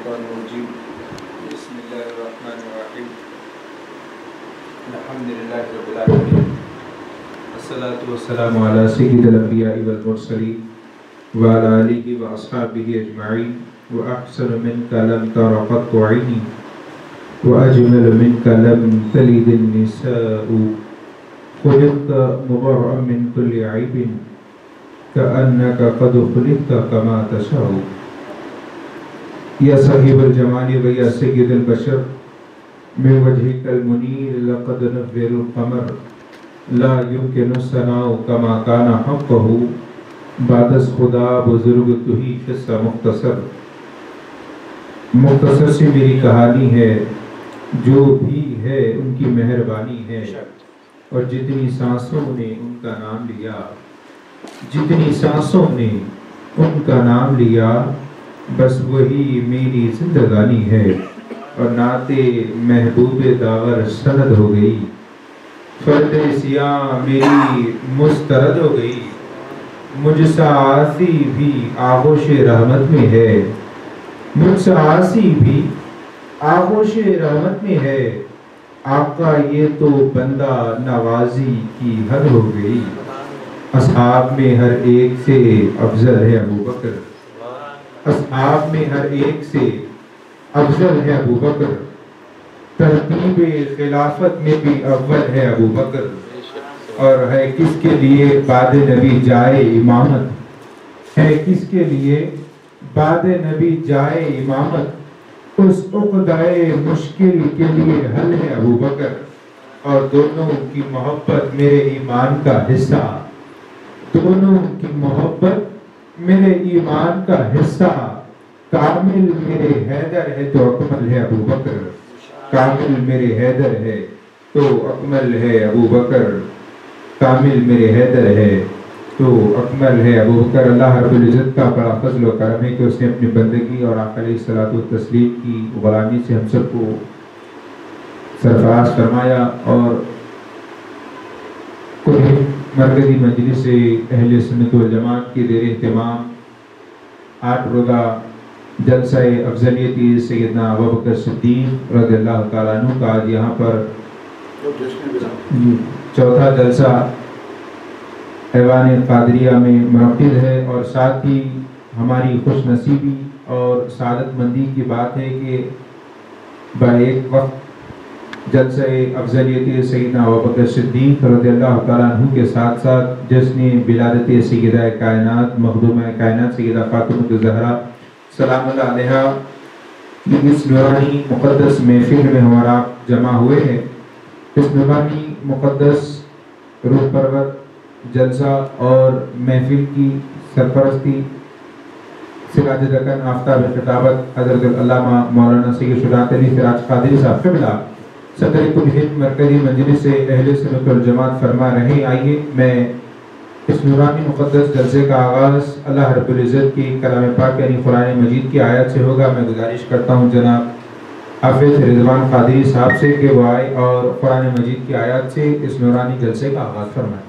शैतानजीम बसमीम अलहमदिल्लाबीआसली वाली wasabi Azmaei व अक्सर मिन कलम का रफ़त वाइनी व अजमल मिन कलम तलीदिलनिसू खुलत मुबरम मिन कुल आइबिन का अन्ना का कद खुलत का कमा तशाऊ या साहिब जमानी व या सैयद बशर में वजह कल मुनीर, लक़द नव्वर कमर, ला युमकिन सनाउ कमा काना हक़हु बादस खुदा बुज़ुर्ग तुही किस्सा मुख्तसर। मुख्तसर से मेरी कहानी है, जो भी है उनकी मेहरबानी है। और जितनी सांसों ने उनका नाम लिया, जितनी सांसों ने उनका नाम लिया बस वही मेरी जिंदगानी है। और नाते महबूब दावर सनद हो गई। फर्द सिया मेरी मुस्तरद हो गई। मुझसा आसी भी आगोश रहमत में है। मुझसा आसी भी आगोश रहमत में है। आपका ये तो बंदा नवाजी की हद हो गई। असहाब में हर एक से अफजल है अबू बकर। असहाब में हर एक से अफजल है अबू बकर। तरतीब खिलाफत में भी अव्वल है अबू बकर। और है किसके लिए बाद नबी जाए इमामत? है किसके लिए बाद नबी जाए इमामत? उस उकदाए मुश्किल के लिए हल है अबू बकर। और दोनों की मोहब्बत मेरे ईमान का हिस्सा। दोनों की मोहब्बत मेरे ईमान का हिस्सा, कामिल मेरे हैदर है तो अकमल है अबू बकर। कामिल मेरे हैदर है तो अकमल है अबू बकर। कामिल मेरे हैदर है तो अकमल है अबू बकर। अल्लाह इज़्ज़त का बड़ा फजल करम है कि उसने अपनी बंदगी और आखिरी सलात तस्लीम की गुलामी से हम सबको सरफराज फरमाया और मरकजी मजलिस अहल सुन्नत वल जमात की देर अहतमाम आठ रोज़ा जलसा अफजलियती सैदना अबकर अल्लाह तआला अन्हु का आज यहाँ पर चौथा जलसा ऐवान कादरिया में मुनद है और साथ ही हमारी खुश नसीबी और सादतमंदी की बात है कि एक वक्त जलसे अफजलियत सैदना अबकर सिद्दीक तआला के साथ साथ जिसने बिलादत सैदा कायनात, मखदूम कायनात सैदा फातिमा जहरा सलाम इस नूरानी मुक़द्दस महफिल में हमारा जमा हुए हैं। इस नूरानी मुक़द्दस रूह परवत जलसा और महफिल की सरपरस्ती, सिराज दकन आफ्ताब खिताबत हज़रत मौलाना सैयद शुजात अली फिराज कादरी साहब किबला सदर हिंद मरकजी मजलिस से अहले सुन्नत वल जमात फरमा रहे, आइए मैं इस नूरानी मुकदस जलसे का आगाज़ अल्लाह रब्बुल इज़्ज़त की कलाम पाक यानी कुरान मजीद की आयत से होगा। मैं गुजारिश करता हूँ जनाब हाफिज़ रिजवान कादरी साहब से कि वो आए और कुरान मजीद की आयत से इस नूरानी जलसे का आगाज़ फरमाएँ।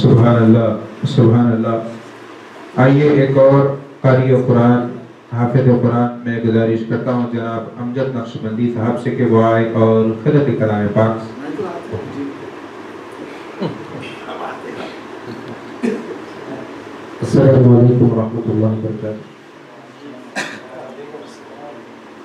सुबहान अल्लाह सुबहान अल्लाह आइए एक और कारी कुरान हाफिज कुरान मैं गुजारिश करता हूँ जनाब अमजद नक्शबंदी साहब से कि वो आए और खिदत कलाम पाक Assalamualaikum warahmatullahi wabarakatuh.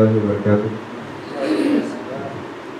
रहमतुल्लाहि व बरकातुहू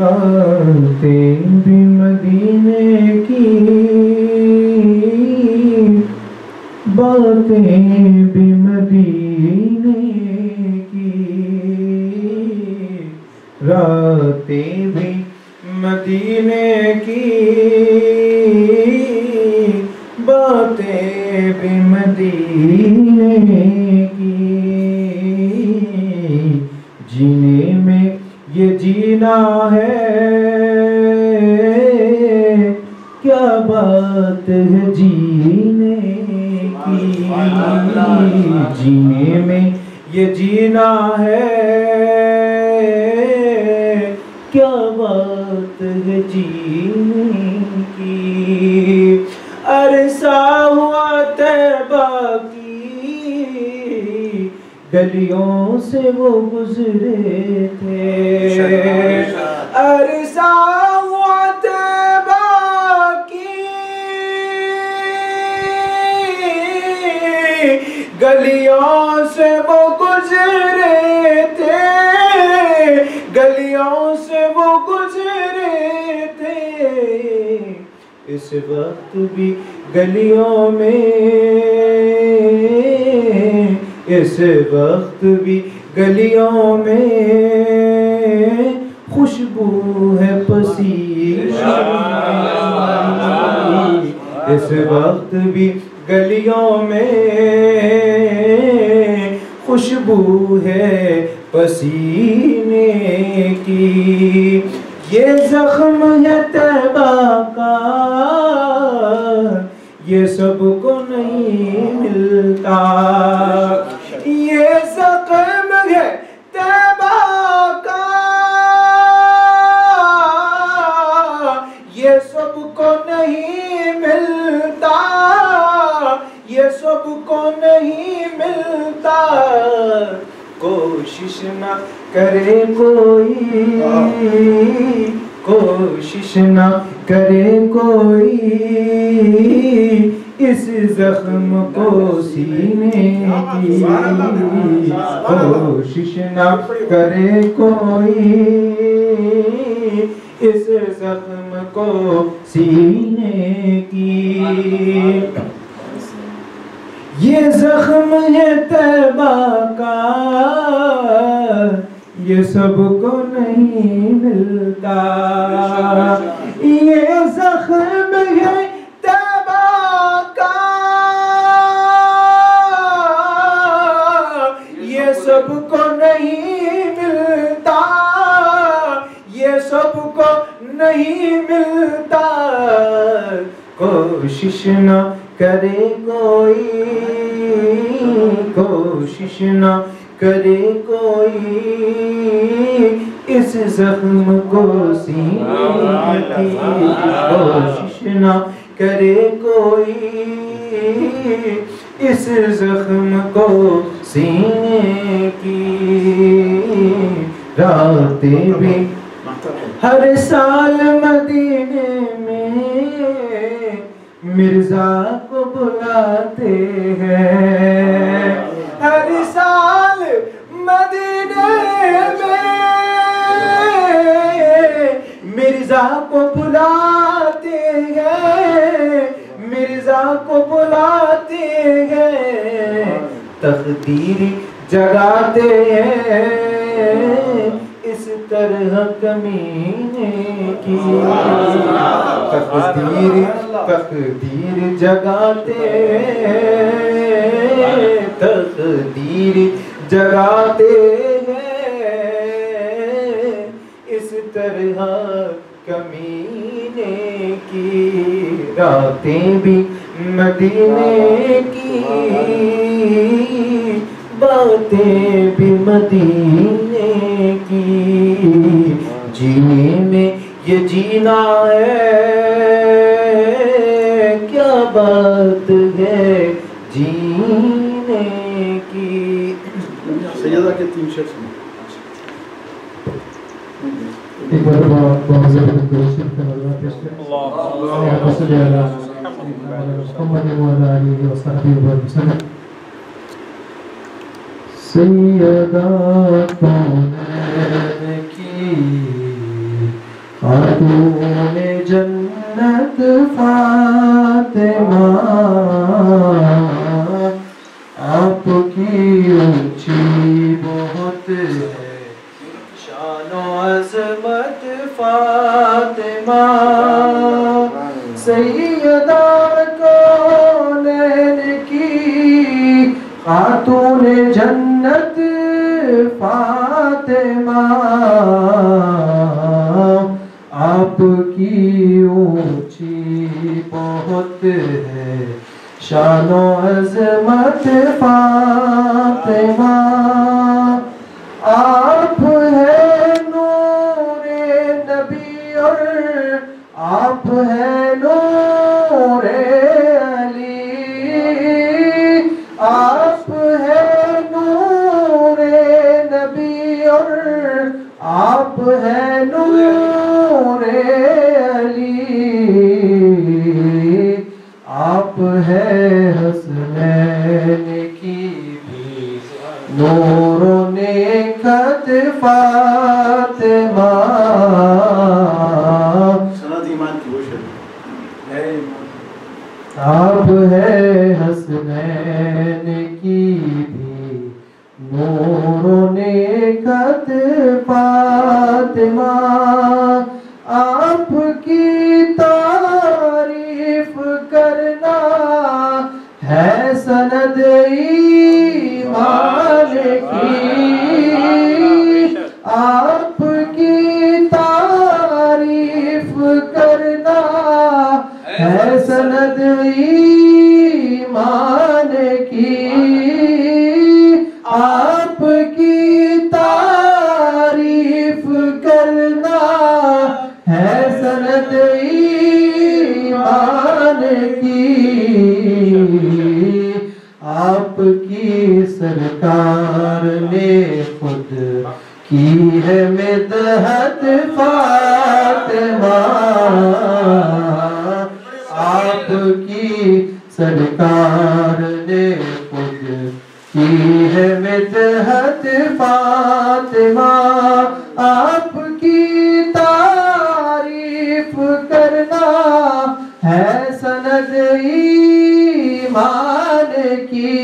रातें भी मदीने की बातें गलियों से वो गुजरे थे। अरसा गलियों से वो गुजरे थे। गलियों से वो गुजरे थे। इस वक्त भी गलियों में। इस वक्त भी गलियों में खुशबू है पसीने की। इस वक्त भी गलियों में खुशबू है पसीने की ये जख्म है तैबा का, ये सबको नहीं मिलता कोशिश न करे कोई। कोशिश न करे कोई। इस जख्म को सीने की। कोशिश न करे कोई। इस जख्म को सीने की। ये जख्म है तैबा का, ये सबको नहीं मिलता। ये जख्म है तैबा का, ये सबको नहीं मिलता। ये सबको नहीं मिलता। कोशिश न करे कोई कोशिश ना, करे कोई इस जख्म को सीने की कोशिश ना, करे कोई इस जख्म को सीने की। रातें भी हर साल मदीने में मिर्ज़ा बुलाते हैं। हर साल मदीने में मिर्ज़ा को बुलाते हैं, मिर्ज़ा को बुलाते हैं, तकदीर जगाते हैं। तरह कमीने की। तकदीर तकदीर जगाते तकदीर जगाते हैं। इस तरह कमीने की। रातें भी मदीने की। बातें भी मदीने की जीने में ये जीना है क्या बात है जीने की सैयदा के तीन शेर सुनो एक बार बहुत बहुत ज़बरदस्त दोस्त का नज़र पेश करें अल्लाह सल्ली अला मुहम्मद व अला आलिहि व सहबिहि वसल्लम सैयदा कौनैन की खातून जन्नत फातिमा ईमान की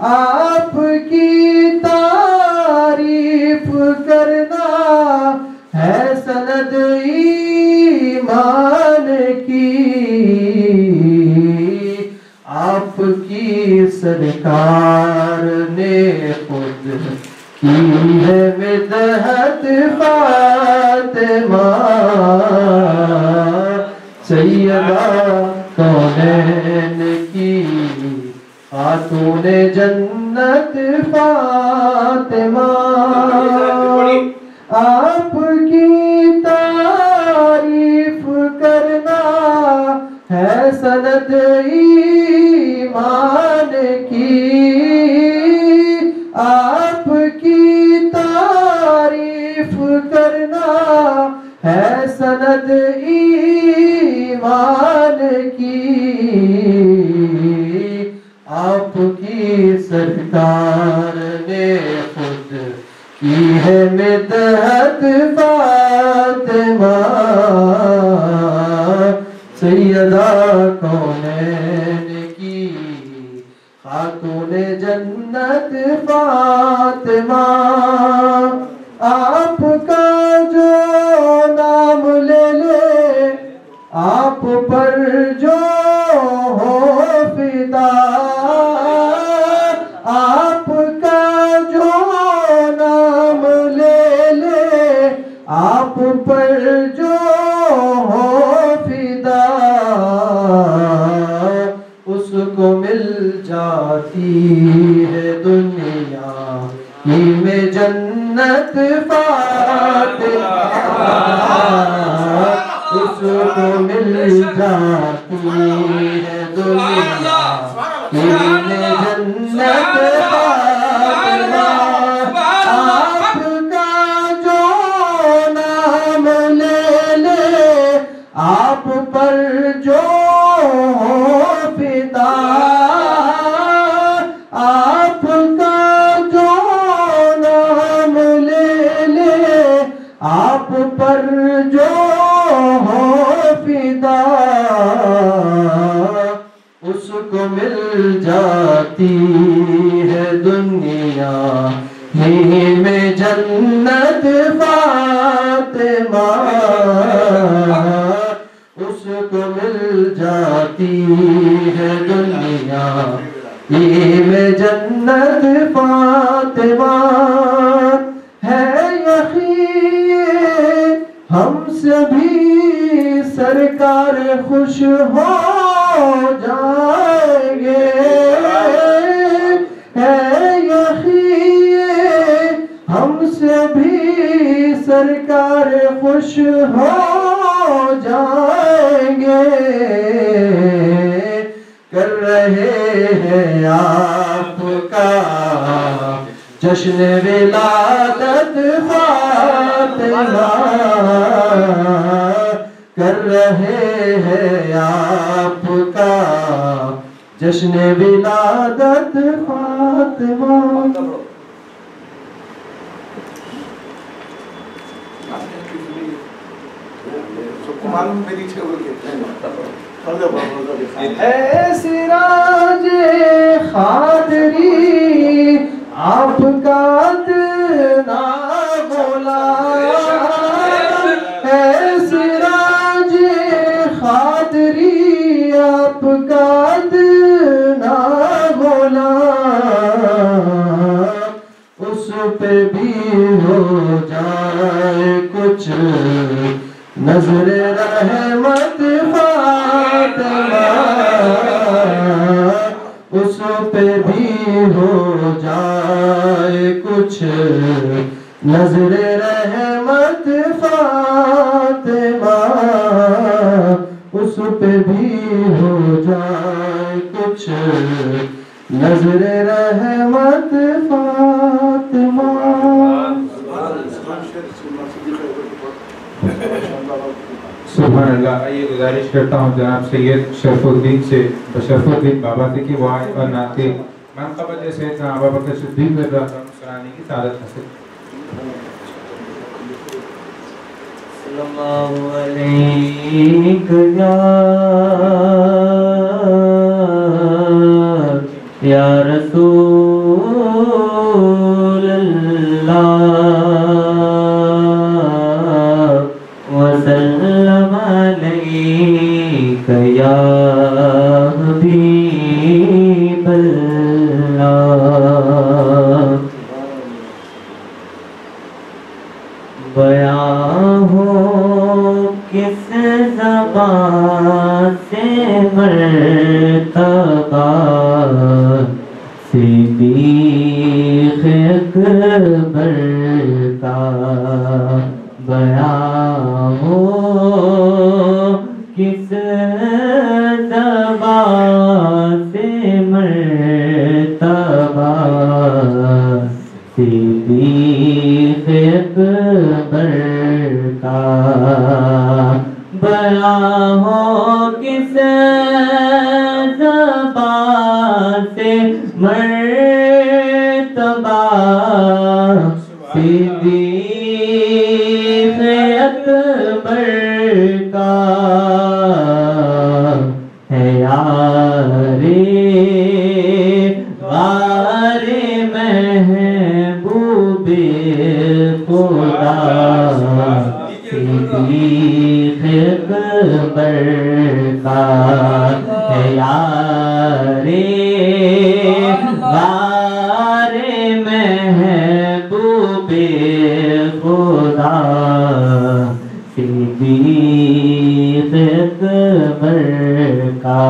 आपकी तारीफ़ करना है सनद ईमान की। आपकी सरकार ने खुद की Give me पर जो हो फिदा उसको मिल जाती है दुनिया ही में जन्नत उसको मिल जाती है दुनिया। ही में जन्नत फातिमा। उसको मिल जाती है दुनिया। ही में जन्नत फातिमा। है यही, हम सभी सर ये खुश हो जाएँगे हमसे भी सरकार खुश हो जाएँगे। कर रहे हैं आपका जश्न विलादत फातिमा। कर रहे हैं आपका जश्न विलादत फातिमा। सिराज खादरी आपका ना कुछ नज़र रहमत उस पे भी हो जाए कुछ नज़र रहमत फातिमा। उस पे भी हो जाए कुछ नज़र रहमत फातिमा। सुबह अल्लाह ये गुजारिश करता हूँ जनाब सैयद शरफुद्दीन से। शरफुद्दीन बाबा से कि वो और नाते। मनकबत जैसे था अबा बकर सिद्दीक सुनाने की सादत हासिल या रसूल। अकबर खुदा सिद्दीक अकबर का।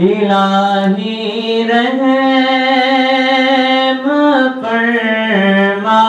इलाही रहम फरमा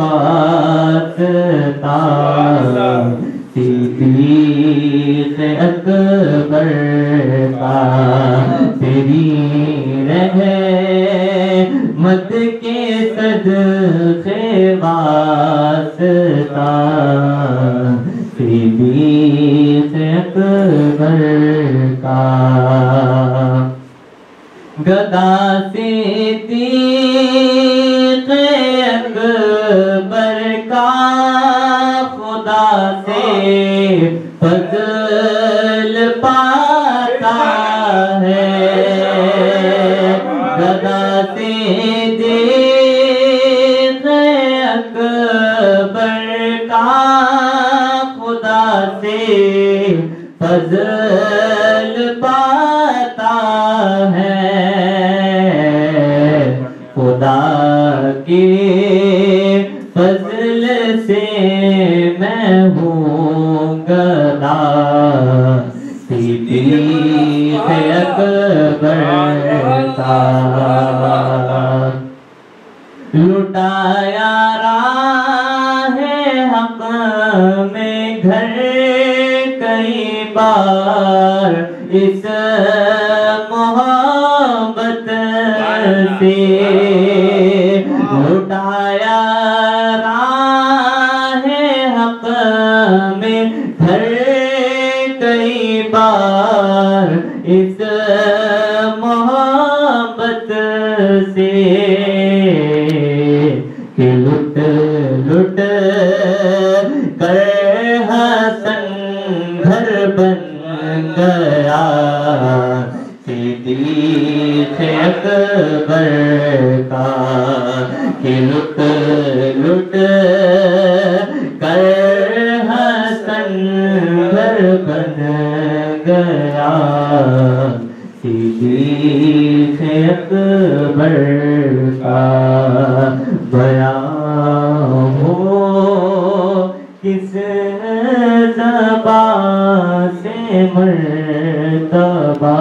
वास्ता सिद्दीक अकबर का तेरी रहमत के सदक़े वास्ता। सिद्दीक अकबर का गदा से तीक से फजल पाता है। गदा से देख अकबर से फजल पाता है। खुदा के फजल से मैं हूँ गदा लुटाया रहा हक में घर कई बार। इस मोहब्बत से से कि लुट लुट कर हसन घर बन गया। सीधी से अकबर का कि लुट अकबर बयां हो किस जबा से मर्तबा